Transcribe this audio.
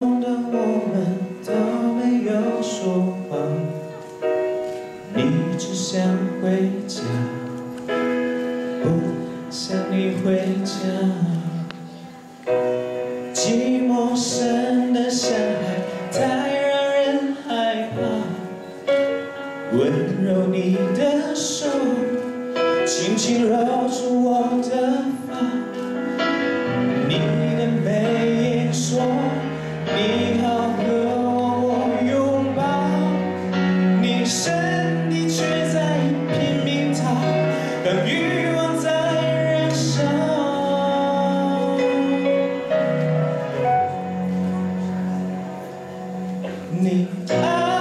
的我们都没有说话，你只想回家，不想你回家。寂寞深的像海，太让人害怕。温柔你的手，轻轻揉住你爱。